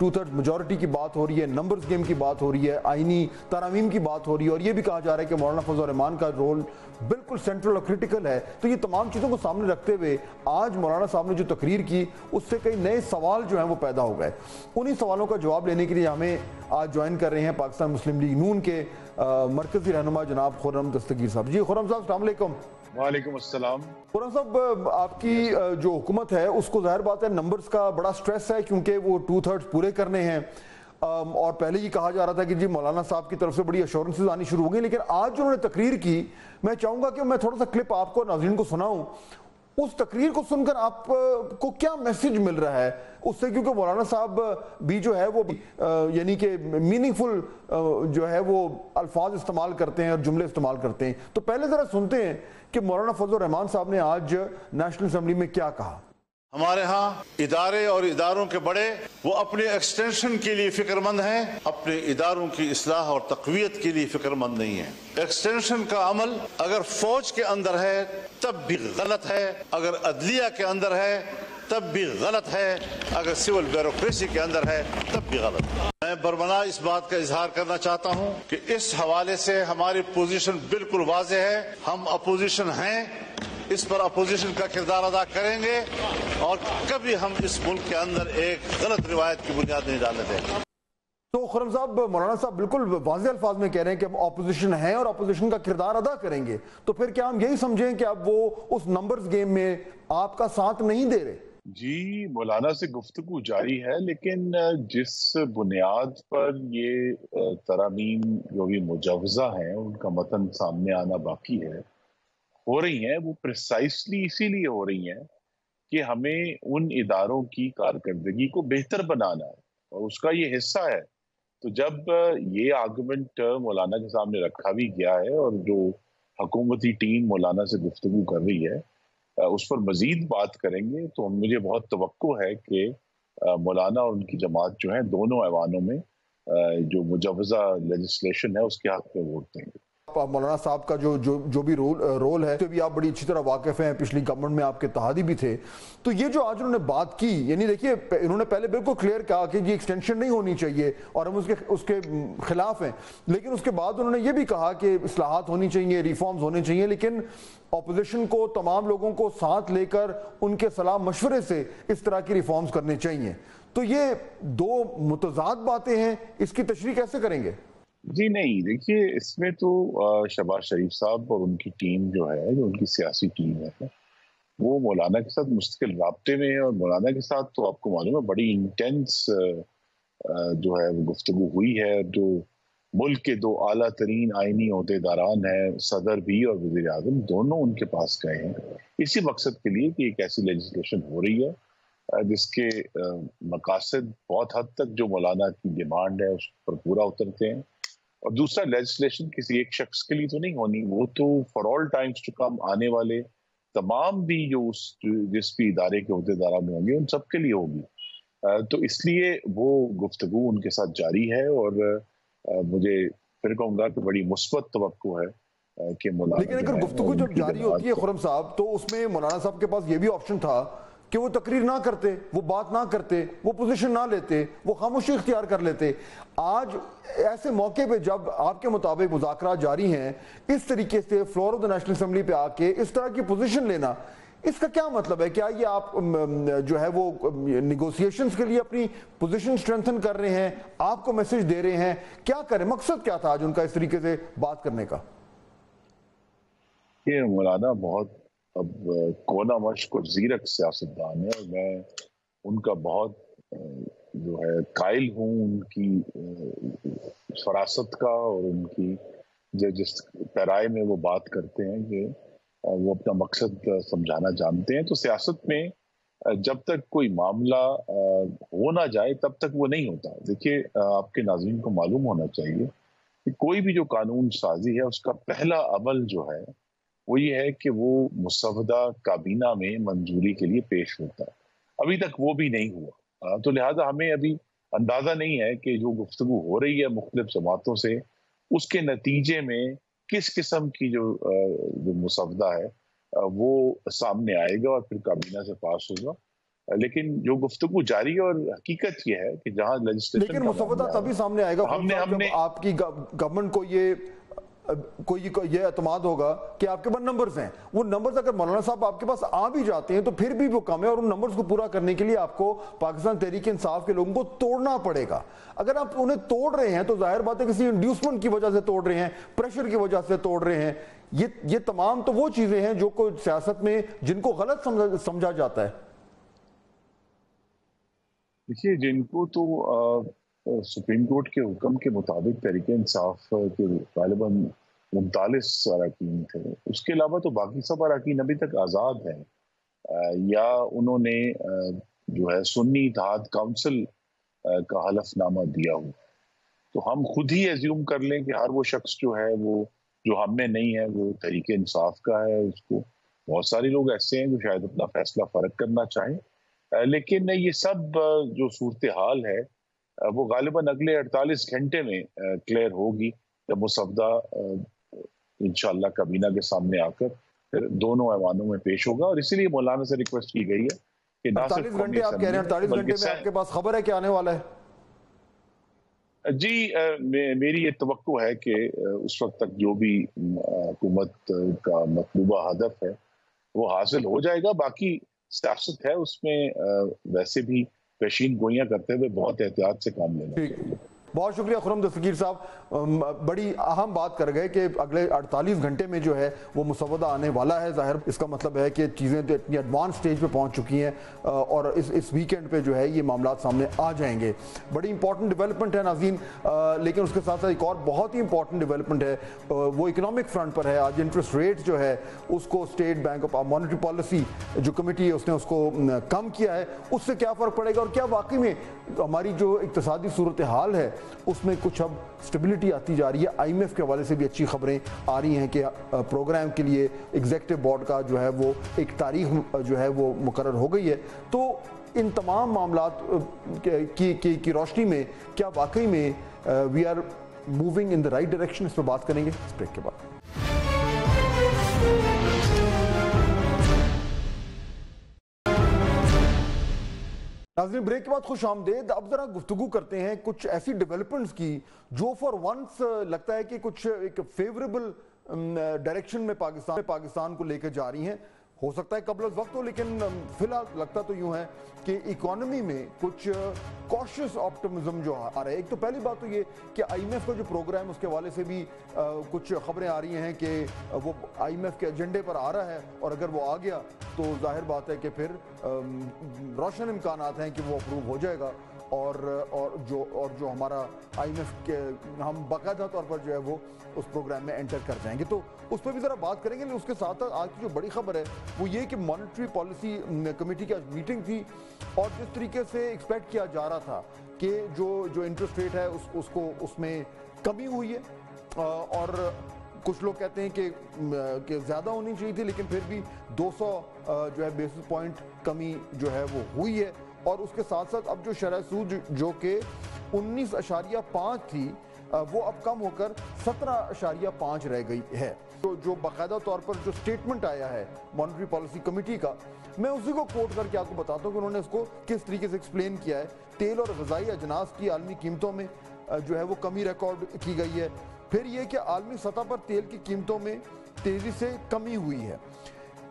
टू थर्ड मेजोरिटी की बात हो रही है नंबर्स गेम की बात हो रही है, आईनी तरामीम की बात हो रही है, और ये भी कहा जा रहा है कि मौलाना फजल रहमान का रोल बिल्कुल सेंट्रल और क्रिटिकल है। तो ये तमाम चीज़ों को सामने रखते हुए आज मौलाना साहब ने जो तकरीर की, उससे कई नए सवाल जो हैं वो पैदा हो गए। उन्हीं सवालों का जवाब लेने के लिए हमें आज ज्वाइन कर रहे हैं पाकिस्तान मुस्लिम लीग नून के मरकजी रहनुमा जनाब खुरम दस्तगीर साहब। जी खुरम साहब अलैक्म वालेकुम साहब, आपकी जो हुकूमत है, उसको ज़ाहिर बात है नंबर्स का बड़ा स्ट्रेस है, क्योंकि वो टू थर्ड पूरे करने हैं। और पहले ही कहा जा रहा था कि जी मौलाना साहब की तरफ़ से बड़ी अश्योरेंसेज आनी शुरू हो गई, लेकिन आज जो उन्होंने तकरीर की, मैं चाहूँगा कि मैं थोड़ा सा क्लिप आपको नाजरीन को सुनाऊं। उस तकरीर को सुनकर आपको क्या मैसेज मिल रहा है? उससे क्योंकि मौलाना साहब भी जो है वो यानी कि मीनिंगफुल जो है वो अल्फाज इस्तेमाल करते हैं और जुमले इस्तेमाल करते हैं। तो पहले जरा सुनते हैं कि मौलाना फजल रहमान साहब ने आज नेशनल असम्बली में क्या कहा। हमारे यहाँ इदारे और इदारों के बड़े, वो अपने एक्सटेंशन के लिए फिक्रमंद हैं, अपने इदारों की असलाह और तकवीत के लिए फिक्रमंद नहीं है। एक्सटेंशन का अमल अगर फौज के अंदर है, तब भी गलत है, अगर अदलिया के अंदर है तब भी गलत है। अगर सिविल ब्यूरोक्रेसी के अंदर है, तब भी गलत। है मैं बरमना इस बात का इजहार करना चाहता हूँ कि इस हवाले से हमारी पोजीशन बिल्कुल वाज है। हम अपोजिशन हैं, इस पर अपोजिशन का किरदार अदा करेंगे और कभी हम इस मुल्क के अंदर एक गलत रिवायत की बुनियाद नहीं डालने देंगे। तो खुरम साहब, मौलाना साहब बिल्कुल वाजे अल्फाज में कह रहे हैं कि हम ऑपोजिशन है और अपोजिशन का किरदार अदा करेंगे। तो फिर क्या हम यही समझें कि अब वो उस नंबर्स गेम में आपका साथ नहीं दे रहे? जी, मौलाना से गुफ्तगु जारी है, लेकिन जिस बुनियाद पर ये तरामीम जो भी मुजवजा हैं, उनका मतन सामने आना बाकी है, हो रही हैं, वो प्रिसाइसली इसीलिए हो रही हैं कि हमें उन इदारों की कारकर्दगी को बेहतर बनाना है, और उसका ये हिस्सा है। तो जब ये आर्गुमेंट मौलाना के सामने रखा भी गया है, और जो हकूमती टीम मौलाना से गुफ्तु कर रही है उस पर मजीद बात करेंगे तो मुझे बहुत तो है कि मौलाना और उनकी जमात जो है, दोनों ऐवानों में जो मुजवजा लेजिस्लेशन है, उसके हक हाँ में वोट देंगे। मौलाना साहब का जो जो जो भी रोल रोल है तो भी आप बड़ी अच्छी तरह वाकिफ हैं, पिछली गवर्नमेंट में आपके तहादी भी थे। तो ये जो आज उन्होंने बात की, यानी देखिए इन्होंने पहले बिल्कुल क्लियर कहा कि ये एक्सटेंशन नहीं होनी चाहिए और हम उसके उसके खिलाफ हैं। लेकिन उसके बाद उन्होंने ये भी कहा कि असलाहत होनी चाहिए रिफॉर्म्स होने चाहिए, लेकिन अपोजिशन को, तमाम लोगों को साथ लेकर उनके सलाह मशवरे से इस तरह की रिफॉर्म्स करने चाहिए। तो ये दो मुतजाद बातें हैं, इसकी तशरी कैसे करेंगे? जी नहीं, देखिए, इसमें तो शबाज शरीफ साहब और उनकी टीम जो है, जो उनकी सियासी टीम है, वो मौलाना के साथ मुस्तकिल रबते में है और मौलाना के साथ तो आपको मालूम है, बड़ी इंटेंस जो है, वो गुफ्तगु हुई है। जो मुल्क के दो आला तरीन आइनी अहदेदारान हैं, सदर भी और वज़ीर अजम दोनों उनके पास गए हैं। इसी मकसद के लिए कि एक ऐसी लेजिस्लेशन हो रही है जिसके मकासद बहुत हद तक जो मौलाना की डिमांड है, उस पर पूरा उतरते हैं। और दूसरा लेजिस्लेशन किसी एक शख्स के लिए तो नहीं होनी। वो तो for all times to come आने वाले तमाम भी जो उस जिस भी इदारे के अहदेदारा में होंगे उन सबके लिए होगी। तो इसलिए वो गुफ्तगु उनके साथ जारी है और मुझे फिर कहूँगा कि बड़ी मुस्बत तो है कि मौलाना लेकिन अगर गुफ्तगु जब जारी होती है खुरम साहब तो उसमें मौलाना साहब के पास ये भी ऑप्शन था कि वो तकरीर ना करते, वो बात ना करते, वो पोजीशन ना लेते, वो खामोशी इख्तियार कर लेते। आज ऐसे मौके पे जब आपके मुताबिक मुजाकर जारी हैं, इस तरीके से floor of the national assembly पे आके इस तरह की पोजीशन लेना, इसका क्या मतलब है क्या ये आप जो है वो निगोसिएशंस के लिए अपनी पोजीशन स्ट्रेंथन कर रहे हैं, आपको मैसेज दे रहे हैं, क्या करें? मकसद क्या था आज उनका इस तरीके से बात करने का? ये मौलाना बहुत अब कोना मश्क और जीरक सियासतदान है। और मैं उनका बहुत जो है कायल हूँ उनकी फरासत का और उनकी जो जिस पैराए में वो बात करते हैं कि वो अपना मकसद समझाना जानते हैं। तो सियासत में जब तक कोई मामला हो ना जाए, तब तक वो नहीं होता। देखिए आपके नाजरन को मालूम होना चाहिए कि कोई भी जो कानून साजी है, उसका पहला अमल जो है वो ये है कि वो मुसवदा काबीना में मंजूरी के लिए पेश होता है। अभी तक वो भी नहीं हुआ। तो लिहाजा हमें अभी अंदाज़ा नहीं है कि जो गुफ्तु हो रही है मुख्तलिफ़ जमातों से उसके नतीजे में किस किस्म की जो जो मुसवदा है वो सामने आएगा और फिर काबीना से पास होगा। लेकिन जो गुफ्तु जारी है और हकीकत यह है कि जहाँ लेकिन मुसवदा तभी सामने आएगा हमने हमने आपकी गवर्नमेंट को ये कोई ये अतमाद होगा कि आपके पास नंबर्स हैं। वो नंबर्स अगर मौलाना साहब आपके पास आ भी जाते हैं तो फिर भी वो कम है और उन नंबर्स को पूरा करने के लिए आपको पाकिस्तान तहरीक इंसाफ के लोगों को तोड़ना पड़ेगा। अगर आप उन्हें तोड़ रहे हैं तो ज़ाहिर बात है किसी इंड्यूसमेंट की वजह से तोड़ रहे हैं प्रेशर की वजह से तोड़ रहे हैं। ये ये तमाम तो वो चीज़ें हैं जो को सियासत में जिनको गलत समझा, समझा जाता है। देखिए जिनको तो सुप्रीम कोर्ट के हुक्म के मुताबिक तरीके इंसाफ के गालिबा उनतालीस अरकान थे। उसके अलावा तो बाकी सब अरकान अभी तक आज़ाद हैं। या उन्होंने जो है सुन्नी इतिहाद काउंसिल का हलफनामा दिया हुआ तो हम खुद ही एज्यूम कर लें कि हर वो शख्स जो है, वो, जो हम में नहीं है, वो तरीके इंसाफ का है, उसको बहुत सारे लोग ऐसे हैं जो शायद अपना फैसला फ़र्क करना चाहें। लेकिन ये सब जो सूरत हाल है वो गालिबा अगले 48 घंटे में क्लियर होगी जब मुसवदा इंशाल्लाह कबीना के सामने आकर फिर दोनों ऐवानों में पेश होगा और इसीलिए मौलाना से रिक्वेस्ट की गई है कि अड़तालीस घंटे आप कह रहे हैं अड़तालीस घंटे में आपके पास खबर है क्या आने वाला है? जी मे, मेरी ये तो है कि उस वक्त तक जो भी हुकूमत का मतलूबा हदफ है वो हासिल हो जाएगा। बाकी सियासत है उसमें वैसे भी पेशीन गोइयाँ करते हुए बहुत एहतियात से काम लेना चाहिए। बहुत शुक्रिया खुरम दस्तगीर साहब। बड़ी अहम बात कर गए कि अगले 48 घंटे में जो है वो मुसवदा आने वाला है। ज़ाहिर इसका मतलब है कि चीज़ें तो इतनी एडवांस स्टेज पे पहुँच चुकी हैं और इस इस वीकेंड पे जो है ये मामला सामने आ जाएँगे। बड़ी इंपॉर्टेंट डेवलपमेंट है नाजीन लेकिन उसके साथ साथ एक और बहुत ही इंपॉर्टेंट डेवलपमेंट है वो इकनॉमिक फ्रंट पर है। आज इंटरेस्ट रेट जो है, उसको state bank of monetary policy जो कमेटी है, उसने उसको कम किया है। उससे क्या फ़र्क पड़ेगा और क्या वाकई में हमारी जो इकतदी सूरत हाल है उसमें कुछ अब स्टेबिलिटी आती जा रही है। आईएमएफ के हवाले से भी अच्छी खबरें आ रही हैं कि प्रोग्राम के लिए एग्जेक्टिव बोर्ड का जो है वो एक तारीख जो है वो मुकर हो गई है। तो इन तमाम मामला की, की, की रोशनी में क्या वाकई में we are moving in the right direction इस पर बात करेंगे। इस ब्रेक के बाद। नाजरीन ब्रेक के बाद खुश आमदेद अब जरा गुफ्तु करते हैं कुछ ऐसी डेवलपमेंट्स की जो फॉर वंस लगता है कि कुछ एक फेवरेबल डायरेक्शन में पाकिस्तान पाकिस्तान को लेकर जा रही हैं। हो सकता है कबल वक्त हो लेकिन फ़िलहाल लगता तो यूँ है कि इकोनॉमी में कुछ कॉशियस ऑप्टिमिज्म जो आ रहा है। एक तो पहली बात तो ये कि आईएमएफ का जो प्रोग्राम है उसके हवाले से भी आ, कुछ खबरें आ रही हैं कि वो आईएमएफ के एजेंडे पर आ रहा है और अगर वो आ गया तो ज़ाहिर बात है कि फिर रोशन इम्कान हैं कि वो अप्रूव हो जाएगा। और और जो और जो हमारा आईएमएफ के हम बाकायदा तौर पर जो है वो उस प्रोग्राम में एंटर कर जाएँगे। तो उस पर भी ज़रा बात करेंगे लेकिन उसके साथ साथ आज की जो बड़ी खबर है वो ये कि मॉनेटरी पॉलिसी कमेटी की आज मीटिंग थी और जिस तरीके से एक्सपेक्ट किया जा रहा था कि जो जो इंटरेस्ट रेट है उस, उसको उसमें कमी हुई है। और कुछ लोग कहते हैं कि, कि ज़्यादा होनी चाहिए थी लेकिन फिर भी 200 जो है बेसिस पॉइंट कमी जो है वो हुई है। और उसके साथ साथ अब जो शरह सूद जो कि उन्नीस अशारिया पाँच थी वो अब कम होकर सत्रह अशारिया पाँच रह गई है। तो जो बाकायदा तौर पर जो स्टेटमेंट आया है मॉनिटरी पॉलिसी कमेटी का, मैं उसी को कोट करके आपको बताता हूँ कि उन्होंने इसको किस तरीके से एक्सप्लेन किया है। तेल और गजाई अजनास की आलमी कीमतों में जो है वो कमी रिकॉर्ड की गई है। फिर ये कि आलमी सतह पर तेल की कीमतों में तेज़ी से कमी हुई है।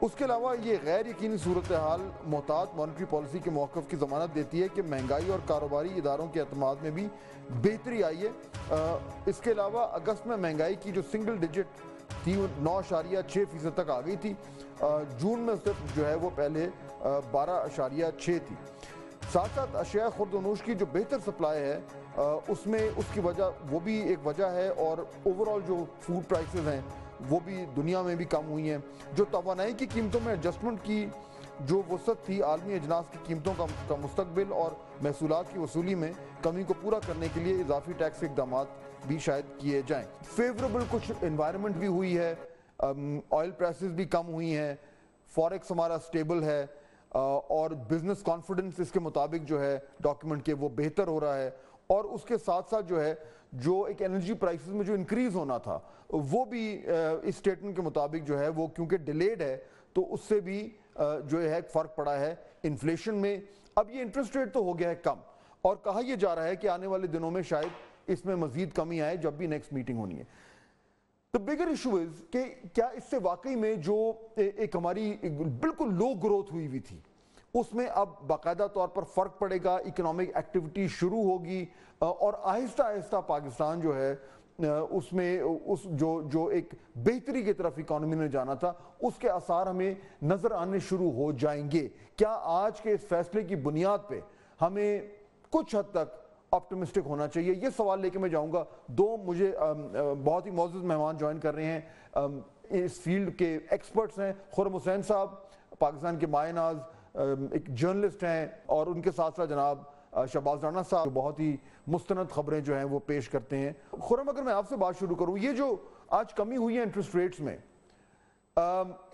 उसके अलावा ये गैर यकीनी सूरत हाल मोहतात मॉनिटरी पॉलिसी के मौक़ की जमानत देती है कि महँगाई और कारोबारी इदारों के अतमाद में भी बेहतरी आई है। इसके अलावा अगस्त में महँगाई की जो सिंगल डिजिट थी नौ अशारिया छः फ़ीसद तक आ गई थी। जून में सिर्फ़ जो है वो पहले बारह अशारिया छः थी। साथ साथ अशिया खुरदनूश की जो बेहतर सप्लाई है उसमें उसकी वजह, वो भी एक वजह है और ओवरऑल जो फ़ूड प्राइसेस हैं वो भी दुनिया में भी कम हुई हैं। जो तोानाई की कीमतों में एडजस्टमेंट की जो वसत थी आलमी अजनास की कीमतों का, का मुस्तबिल और महसूल की वसूली में कमी को पूरा करने के लिए इजाफी टैक्स इकदाम भी शायद किए जाएँ। फेवरेबल कुछ इन्वायरमेंट भी हुई है। ऑयल प्राइसेस भी कम हुई हैं। फॉरेक्स हमारा स्टेबल है। और बिज़नेस कॉन्फिडेंस इसके मुताबिक जो है डॉक्यूमेंट के वो बेहतर हो रहा है। और उसके साथ साथ जो है जो एक एनर्जी प्राइसेस में जो इंक्रीज होना था, वो भी इस स्टेटमेंट के मुताबिक जो है वो क्योंकि डिलेड है तो उससे भी जो है फ़र्क पड़ा है इन्फ्लेशन में। अब ये इंटरेस्ट रेट तो हो गया है कम और कहा यह जा रहा है कि आने वाले दिनों में शायद इसमें मजीद कमी आए जब भी नेक्स्ट मीटिंग होनी है। बिगर इशू इज़ कि क्या इससे वाकई में जो एक हमारी बिल्कुल लो ग्रोथ हुई हुई थी उसमें अब बाकायदा तौर पर फ़र्क पड़ेगा इकोनॉमिक एक्टिविटी शुरू होगी और आहिस्ता आहिस्ता पाकिस्तान जो है उसमें उस जो जो एक बेहतरी की तरफ़ इकोनॉमी ने जाना था, उसके आसार हमें नज़र आने शुरू हो जाएँगे। क्या आज के इस फैसले की बुनियाद पे हमें कुछ हद तक ऑप्टिमिस्टिक होना चाहिए? ये सवाल लेके मैं जाऊँगा। दो मुझे बहुत ही मौजूद मेहमान ज्वाइन कर रहे हैं। इस फ़ील्ड के एक्सपर्ट्स हैं। खुरम हुसैन साहब, पाकिस्तान के मायनाज एक जर्नलिस्ट हैं और उनके साथ साथ जनाब शहबाज राना साहब बहुत ही मुस्तनद खबरें जो हैं वो पेश करते हैं। खुरम, अगर मैं आपसे बात शुरू करूँ, ये जो आज कमी हुई है इंटरेस्ट रेट्स में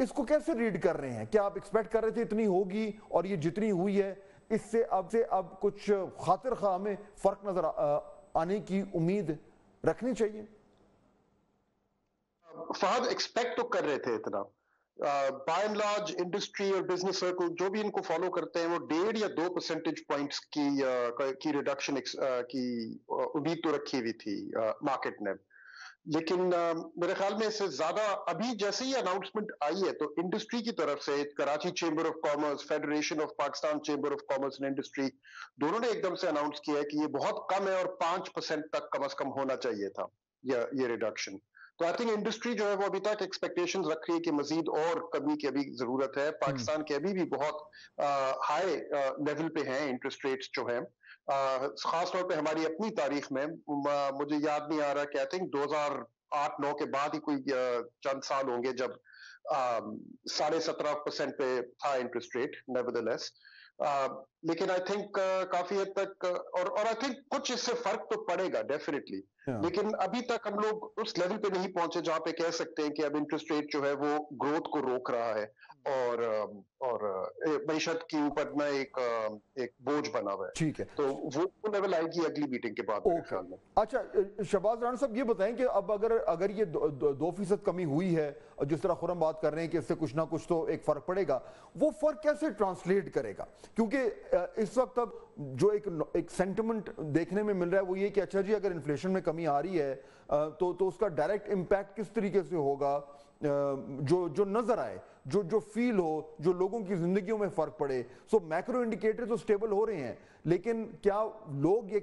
इसको कैसे रीड कर रहे हैं? क्या आप एक्सपेक्ट कर रहे थे इतनी होगी और ये जितनी हुई है, इससे अब से अब कुछ खातिर खा में फ़र्क नज़र आने की उम्मीद रखनी चाहिए? फहद एक्सपेक्ट तो कर रहे थे इतना। बाय एंड लार्ज इंडस्ट्री और बिज़नेस सर्कल जो भी इनको फॉलो करते हैं वो डेढ़ या दो परसेंटेज पॉइंट्स की uh, की रिडक्शन uh, की उम्मीद तो रखी हुई थी मार्केट ने। लेकिन मेरे ख्याल में इससे ज़्यादा अभी जैसे ही अनाउंसमेंट आई है तो इंडस्ट्री की तरफ़ से Karachi chamber of commerce federation of Pakistan chamber of commerce and industry दोनों ने एकदम से अनाउंस किया है कि ये बहुत कम है और पाँच परसेंट तक कम अज कम होना चाहिए था ये ये रिडक्शन तो आई थिंक इंडस्ट्री जो है वो अभी तक एक्सपेक्टेशन रख रही है कि मजीद और कमी की अभी ज़रूरत है। पाकिस्तान के अभी भी बहुत हाई लेवल पे हैं इंटरेस्ट रेट्स जो है। खास तौर पे हमारी अपनी तारीख में मुझे याद नहीं आ रहा कि आई थिंक 2008 9 के बाद ही कोई चंद साल होंगे जब साढ़े सत्रह परसेंट पे था इंटरेस्ट रेट नेवरदलेस लेकिन आई थिंक काफ़ी हद तक और और आई थिंक कुछ इससे फ़र्क तो पड़ेगा डेफिनेटली लेकिन अभी तक हम लोग उस लेवल पे नहीं पहुँचे जहाँ पे कह सकते हैं कि अब इंटरेस्ट रेट जो है वो ग्रोथ को रोक रहा है। और और मीशत के ऊपर ना एक एक बोझ बना हुआ है। ठीक है। तो वो लेवल आएगी अगली मीटिंग के बाद में। अच्छा शहबाज राना साहब ये बताएँ कि अब अगर अगर ये दो फ़ीसद कमी हुई है जिस तरह खुरम बात कर रहे हैं कि इससे कुछ ना कुछ तो एक फ़र्क पड़ेगा वो फ़र्क कैसे ट्रांसलेट करेगा? क्योंकि इस वक्त अब जो एक एक सेंटिमेंट देखने में मिल रहा है वो ये कि अच्छा जी अगर इन्फ्लेशन में कमी आ रही है तो तो उसका डायरेक्ट इम्पैक्ट किस तरीके से होगा? जो जो नज़र आए, जो जो फील हो, जो लोगों की जिंदगियों में फ़र्क पड़े। सो मैक्रो इंडिकेटर तो स्टेबल हो रहे हैं, लेकिन क्या लोग ये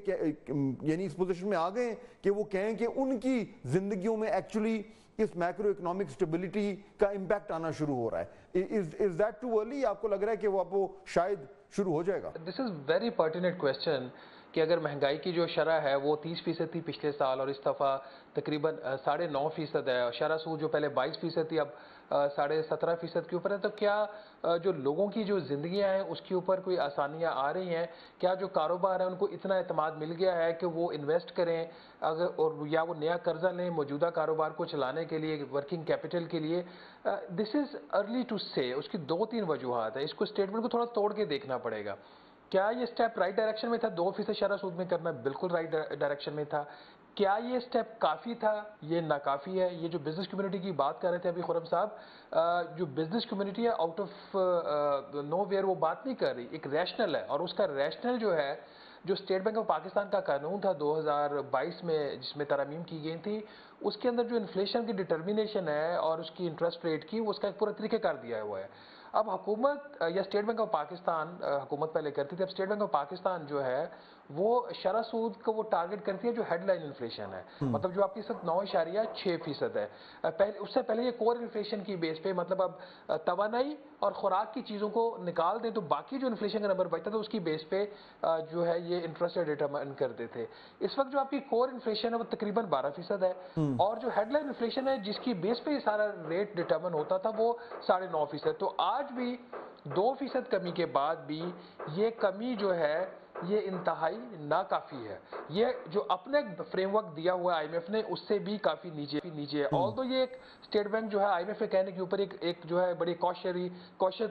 यानी इस पोजीशन में आ गए कि वो कहें कि उनकी जिंदगियों में एक्चुअली इस मैक्रो इकोनॉमिक स्टेबिलिटी का इंपैक्ट आना शुरू हो रहा है। Is is that too early आपको लग रहा है कि वो आपको शायद शुरू हो जाएगा? This is very pertinent question कि अगर महँगाई की जो शरह है, वो 30 फ़ीसद थी पिछले साल और इस दफ़ा तकरीबन साढ़े नौ फ़ीसद है। और शरह सूद जो पहले 22 फ़ीसद थी, अब साढ़े सत्रह फ़ीसद के ऊपर है। तो क्या जो लोगों की जो ज़िंदगियाँ हैं, उसके ऊपर कोई आसानियाँ आ रही हैं? क्या जो कारोबार है, उनको इतना अतमाद मिल गया है कि वो इन्वेस्ट करें, अगर, और या वो नया कर्जा लें मौजूदा कारोबार को चलाने के लिए, वर्किंग कैपिटल के लिए? दिस इज़ अर्ली टू से उसकी दो तीन वजूहत है। इसको स्टेटमेंट को थोड़ा तोड़ के देखना पड़ेगा। क्या ये स्टेप राइट डायरेक्शन में था? दो फ़ीसद शरह सूद में करना बिल्कुल राइट डायरेक्शन में था। क्या ये स्टेप काफ़ी था? ये नाकाफ़ी है। ये जो बिज़नेस कम्युनिटी की बात कर रहे थे अभी खुरम साहब जो बिज़नेस कम्युनिटी है आउट ऑफ़ नो वेयर वो बात नहीं कर रही। एक रैशनल है। और उसका रैशनल जो है, जो स्टेट बैंक ऑफ़ पाकिस्तान का कानून था 2022 में, जिसमें तरमीम की गई थी, उसके अंदर जो इन्फ्लेशन की डिटर्मिनेशन है और उसकी इंटरेस्ट रेट की उसका एक पूरा तरीके कर दिया हुआ है। अब हुकूमत या स्टेट बैंक ऑफ़ पाकिस्तान हुकूमत पहले करती थी। अब स्टेट बैंक ऑफ़ पाकिस्तान जो है वो शरा सूद को वो टारगेट करती है जो हेडलाइन इन्फ्लेशन है। हम्म। मतलब जो आपकी सब नौ इशारिया छः फ़ीसद है। पहले उससे पहले ये कोर इन्फ्लेशन की बेस पे मतलब अब तोानाई और खुराक की चीज़ों को निकाल दें तो बाकी जो इन्फ्लेशन का नंबर बचता था उसकी बेस पे जो है ये इंटरेस्ट रेट डिटरमाइन करते थे। इस वक्त जो आपकी कोर इन्फ्लेशन है वो तकरीबन बारह फ़ीसद है। हम्म। और जो हेडलाइन इन्फ्लेशन है जिसकी बेस पे ये सारा रेट डिटर्मन होता था वो साढ़े नौ फ़ीसद। तो आज भी दो फ़ीसद कमी के बाद भी ये कमी जो है ये इंतहाई नाकाफ़ी है। ये जो अपने फ्रेमवर्क दिया हुआ है आईएमएफ ने उससे भी काफ़ी नीचे नीचे है। ऑल तो ये एक स्टेट बैंक जो है आईएमएफ के कहने के ऊपर एक एक जो है बड़ी कौशरी कौशल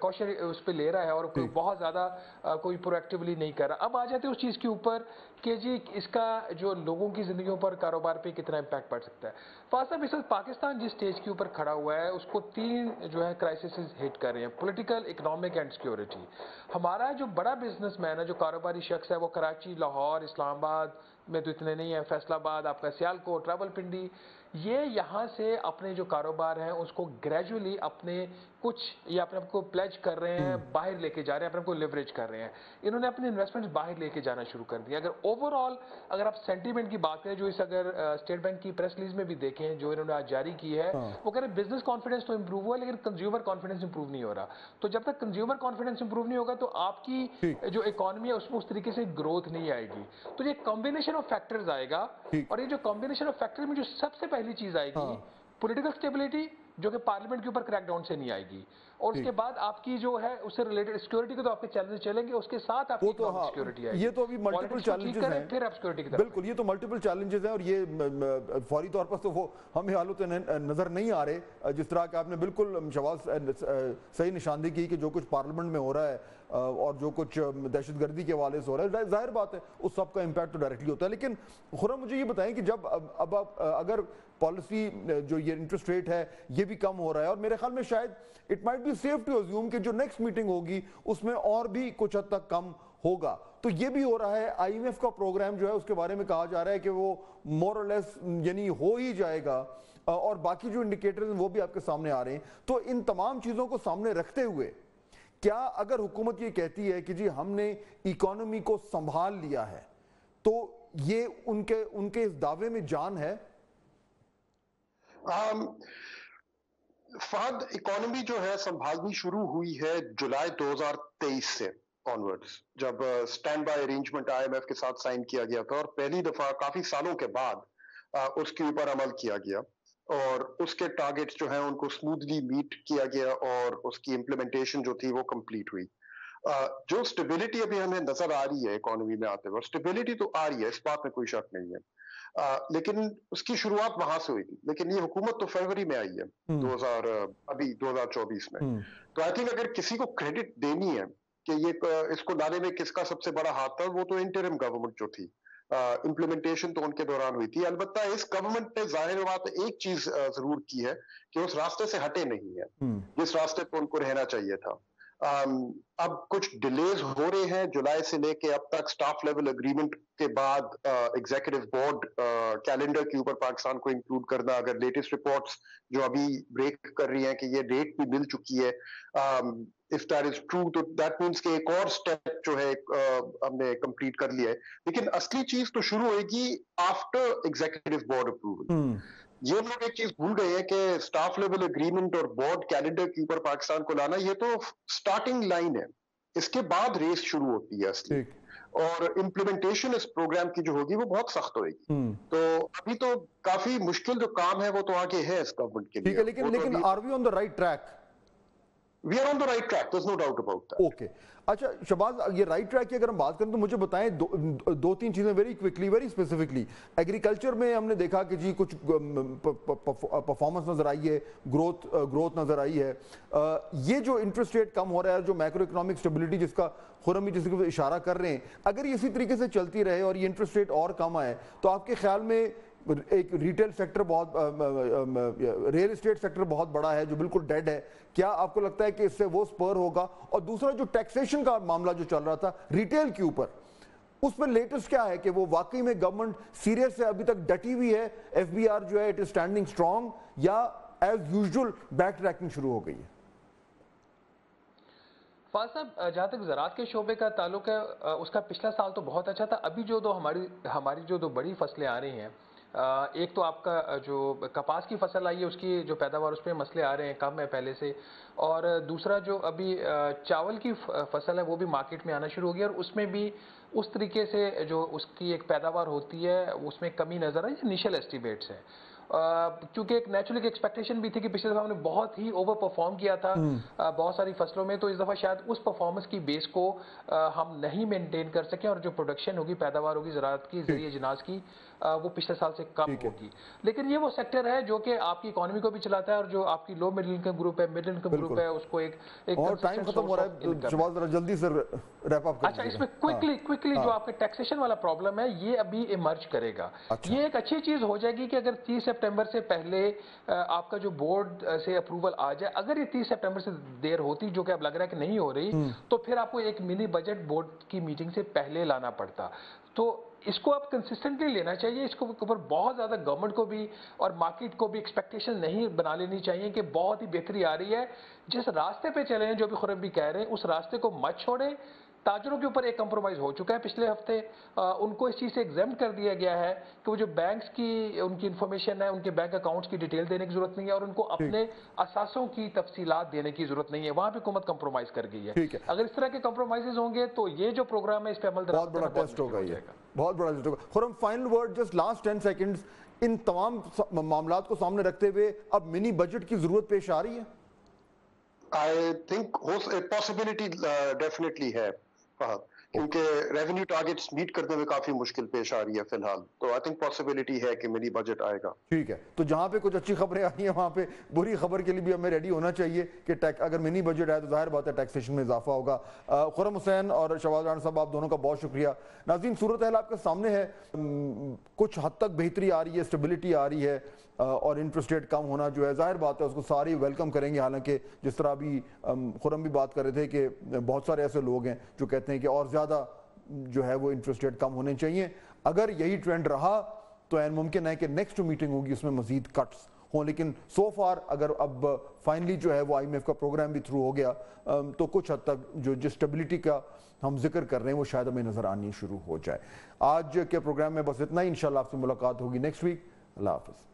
कौशल उस पर ले रहा है और कोई बहुत ज़्यादा कोई प्रोएक्टिवली नहीं कर रहा। अब आ जाते उस चीज़ के ऊपर कि जी, इसका जो लोगों की ज़िंदगी पर कारोबार पे कितना इम्पैक्ट पड़ सकता है। फासा इस वक्त पाकिस्तान जिस स्टेज के ऊपर खड़ा हुआ है, उसको तीन जो है क्राइसिस हिट कर रहे हैं पॉलिटिकल इकोनॉमिक एंड सिक्योरिटी हमारा जो बड़ा बिजनेसमैन है, जो कारोबारी शख्स है, वो कराची, लाहौर, इस्लामाबाद में तो इतने नहीं है, फैसलाबाद, आपका सियालकोट, रावलपिंडी, ये यहाँ से अपने जो कारोबार हैं, उसको ग्रेजुअली अपने कुछ ये अपने आपको प्लेज कर रहे हैं हम्म। बाहर लेके जा रहे हैं अपने आपको लिवरेज कर रहे हैं इन्होंने अपने इन्वेस्टमेंट बाहर लेके जाना शुरू कर दिया अगर ओवरऑल अगर आप सेंटीमेंट की बात करें जो इस अगर स्टेट बैंक की प्रेस रिलीज़ में भी देखें जो इन्होंने आज जारी की है हाँ। वो कह रहे हैं बिज़नेस कॉन्फिडेंस तो इंप्रूव हुआ लेकिन कंज्यूमर कॉन्फिडेंस इंप्रूव नहीं हो रहा तो जब तक कंज्यूमर कॉन्फिडेंस इंप्रूव नहीं होगा तो आपकी जो इकोनॉमी है उसमें उस तरीके से ग्रोथ नहीं आएगी तो ये कॉम्बिनेशन ऑफ़ फैक्टर्स आएगा और ये जो कॉम्बिनेशन ऑफ़ फैक्टर में जो सबसे पहली चीज़ आएगी पॉलिटिकल हाँ। स्टेबिलिटी जो कि पार्लियामेंट के ऊपर क्रैकडाउन से नहीं आएगी। और उसके बाद आपकी जो है उससे रिलेटेड सिक्योरिटी के तो आपके चैलेंज चलेंगे उसके साथ आपकी तो हाँ, सिक्योरिटी आएगी। ये तो अभी मल्टीपल चैलेंजेस हैं। फिर आप सिक्योरिटी की बिल्कुल ये तो मल्टीपल चैलेंजेस हैं और ये फौरी तौर पर तो वो हमें हालत नज़र नहीं आ रहे। जिस तरह के आपने बिल्कुल शवाज सही निशानदी की कि जो कुछ पार्लियामेंट में हो रहा है और जो कुछ दहशत गर्दी के हवाले से हो रहा है ज़ाहिर बात है उस सब का इम्पैक्ट तो डायरेक्टली होता है। लेकिन खुरा मुझे ये बताएँ कि जब अब अब अगर पॉलिसी जो ये इंटरेस्ट रेट है ये भी कम हो रहा है और मेरे ख्याल में शायद it might be safe to assume कि जो नेक्स्ट मीटिंग होगी उसमें और भी कुछ हद तक कम होगा। तो ये भी हो रहा है आईएमएफ का प्रोग्राम जो है उसके बारे में कहा जा रहा है कि वो मोर और लेस यानी हो ही जाएगा। और बाकी जो इंडिकेटर्स हैं वो भी आपके सामने आ रहे हैं। तो इन तमाम चीज़ों को सामने रखते हुए क्या अगर हुकूमत ये कहती है कि जी हमने इकोनॉमी को संभाल लिया है तो ये उनके उनके इस दावे में जान है? Um, फहद इकोनॉमी जो है संभालनी शुरू हुई है जुलाई 2023 से ऑनवर्ड्स जब स्टैंड बाय अरेंजमेंट आईएमएफ के साथ साइन किया गया था और पहली दफ़ा काफ़ी सालों के बाद uh, उसके ऊपर अमल किया गया और उसके टारगेट्स जो है उनको स्मूथली मीट किया गया और उसकी इम्प्लीमेंटेशन जो थी वो कंप्लीट हुई। Uh, जो स्टेबिलिटी अभी हमें नज़र आ रही है इकोनॉमी में आते हुए स्टेबिलिटी तो आ रही है इस बात में कोई शक नहीं है। आ, लेकिन उसकी शुरुआत वहाँ से हुई थी लेकिन ये हुकूमत तो फरवरी में आई है 2000 हम्म। अभी 2024 में हम्म। तो आई थिंक अगर किसी को क्रेडिट देनी है कि ये इसको लाने में किसका सबसे बड़ा हाथ था वो तो इंटरिम गवर्नमेंट जो थी इम्प्लीमेंटेशन तो उनके दौरान हुई थी अलबत्ता इस गवर्नमेंट ने ज़ाहिर बात एक चीज़ ज़रूर की है कि उस रास्ते से हटे नहीं है हम्म। जिस रास्ते पर उनको रहना चाहिए था अब कुछ डिलेज हो रहे हैं जुलाई से लेके अब तक स्टाफ लेवल एग्रीमेंट के बाद एग्जीक्यूटिव बोर्ड कैलेंडर के ऊपर पाकिस्तान को इंक्लूड करना, अगर लेटेस्ट रिपोर्ट्स जो अभी ब्रेक कर रही हैं कि ये डेट भी मिल चुकी है इफ़ दैट इज़ ट्रू तो दैट मीन्स कि एक और स्टेप जो है हमने कंप्लीट कर लिया है। लेकिन असली चीज़ तो शुरू होगी आफ्टर एग्जीक्यूटिव बोर्ड अप्रूवल ये हम लोग एक चीज़ भूल गए हैं कि स्टाफ लेवल एग्रीमेंट और बोर्ड कैलेंडर के ऊपर पाकिस्तान को लाना ये तो स्टार्टिंग लाइन है। इसके बाद रेस शुरू होती है असली। और इम्प्लीमेंटेशन इस प्रोग्राम की जो होगी वो बहुत सख्त होगी हम्म। तो अभी तो काफ़ी मुश्किल जो काम है वो तो आगे है इस गवर्नमेंट के लिए। लेकिन लेकिन are we on the right track we are on the right track no doubt about that okay अच्छा शबाज ये राइट ट्रैक की अगर हम बात करें तो मुझे बताएँ दो, दो तीन चीज़ें very quickly very specifically agriculture में हमने देखा कि जी कुछ परफॉर्मेंस नज़र आई है ग्रोथ ग्रोथ नज़र आई है. ये जो इंटरेस्ट रेट कम हो रहा है जो मैक्रो इकोनॉमिक स्टेबिलिटी जिसका खुरम जिसके इशारा कर रहे हैं अगर ये इसी तरीके से चलती रहे और ये इंटरेस्ट रेट और कम आए तो आपके ख्याल में एक रिटेल सेक्टर बहुत रियल एस्टेट सेक्टर बहुत बड़ा है, जो बिल्कुल डेड है। क्या आपको लगता है कि इससे वो स्पर होगा? और दूसरा, जो टैक्सेशन का मामला जो चल रहा था रिटेल के ऊपर, उसमें लेटेस्ट क्या है कि वो वाकई में गवर्नमेंट सीरियस से अभी तक डटी हुई है? एफबीआर जो है इट इज़ स्टैंडिंग स्ट्रांग या एज यूजल बैक ट्रैकिंग शुरू हो गई है? फाज साहब जहाँ तक ज़रात के शोबे का ताल्लुक है उसका पिछला साल तो बहुत अच्छा था। अभी जो दो हमारी हमारी जो दो बड़ी फ़सलें आ रही हैं एक तो आपका जो कपास की फ़सल आई है उसकी जो पैदावार उस पर मसले आ रहे हैं कम है पहले से। और दूसरा जो अभी चावल की फ़सल है वो भी मार्केट में आना शुरू हो गया और उसमें भी उस तरीके से जो उसकी एक पैदावार होती है उसमें कमी नज़र आई इनिशियल एस्टिमेट्स हैं। क्योंकि एक नेचुरल एक एक्सपेक्टेशन भी थी कि पिछले दफ़ा हमने बहुत ही ओवर परफॉर्म किया था हम्म। बहुत सारी फ़सलों में तो इस दफ़ा शायद उस परफॉर्मेंस की बेस को हम नहीं मेंटेन कर सके और जो प्रोडक्शन होगी पैदावार होगी ज़रात की ज़रिए जनाज की वो पिछले साल से कम होगी। लेकिन ये वो सेक्टर है जो कि आपकी इकोनॉमी को भी चलाता है और जो आपकी लो मिडिल इनकम ग्रुप है मिडिल इनकम ग्रुप है उसको एक एक और टाइम खत्म हो रहा है जल्दी से रैप अप अच्छा इसमें क्विकली क्विकली जो आपके टैक्सेशन वाला प्रॉब्लम है ये अभी इमर्ज करेगा। अच्छा। ये एक अच्छी चीज़ हो जाएगी कि अगर 30 सितंबर से पहले आपका जो बोर्ड से अप्रूवल आ जाए अगर ये 30 सितंबर से देर होती जो कि अब लग रहा है कि नहीं हो रही हम्म। तो फिर आपको एक मिनी बजट बोर्ड की मीटिंग से पहले लाना पड़ता। तो इसको आप कंसिस्टेंटली लेना चाहिए, इसको ऊपर बहुत ज़्यादा गवर्नमेंट को भी और मार्केट को भी एक्सपेक्टेशन नहीं बना लेनी चाहिए कि बहुत ही बेहतरी आ रही है। जिस रास्ते पे चले हैं, जो भी खुरब भी कह रहे हैं, उस रास्ते को मत छोड़ें। ताजरों के ऊपर एक कंप्रोमाइज हो चुका है पिछले हफ़्ते। आ, उनको इस चीज़ से एग्ज़ाम कर दिया गया है कि वो जो बैंक्स की उनकी इन्फॉर्मेशन है उनके बैंक अकाउंट्स की डिटेल देने की ज़रूरत नहीं है और उनको अपने असासों की तफसीलात देने की ज़रूरत नहीं है। वहाँ पर हुकूमत कंप्रोमाइज कर गई है। अगर इस तरह के कंप्रोमाइजेज होंगे तो ये जो प्रोग्राम है इस पर अमल बहुत बड़ा टेस्ट होगा बहुत बड़ा टेस्ट होगा। Khurram final word just last ten seconds इन तमाम मामला को सामने रखते हुए अब मिनी बजट की ज़रूरत पेश आ रही है? आई थिंक पॉसिबिलिटी डेफिनेटली है। क्योंकि रेवेन्यू टारगेट्स मीट करने में काफ़ी मुश्किल पेश आ रही है फ़िलहाल। तो आई थिंक पॉसिबिलिटी है कि मिनी बजट आएगा। ठीक है तो जहाँ पे कुछ अच्छी खबरें आई हैं, वहाँ पे बुरी खबर के लिए भी हमें रेडी होना चाहिए कि टैक्स अगर मिनी बजट आए तो ज़ाहिर बात है टैक्सेशन में इजाफा होगा। खुरम हुसैन और शवाज रान साहब, आप दोनों का बहुत शुक्रिया। नाजीन सूरत हाल आपके सामने है। कुछ हद तक बेहतरी आ रही है स्टेबिलिटी आ रही है। और इंटरेस्ट रेट कम होना जो है, ज़ाहिर बात है, उसको सारी वेलकम करेंगे। हालाँकि जिस तरह अभी खुरम भी बात कर रहे थे कि बहुत सारे ऐसे लोग हैं जो कहते हैं कि और ज़्यादा जो है वो इंटरेस्ट रेट कम होने चाहिए। अगर यही ट्रेंड रहा तो एन मुमकिन है कि नेक्स्ट मीटिंग होगी, उसमें मजीद कट्स हों। लेकिन सो फार अगर अब फाइनली जो है वो आईएमएफ का प्रोग्राम भी थ्रू हो गया तो कुछ हद तक जो जिस स्टेबिलिटी का हम ज़िक्र कर रहे हैं, वो शायद हमें नज़र आनी शुरू हो जाए। आज के प्रोग्राम में बस इतना ही। इंशाल्लाह आपसे मुलाकात होगी नेक्स्ट वीक अल्लाह हाफिज़।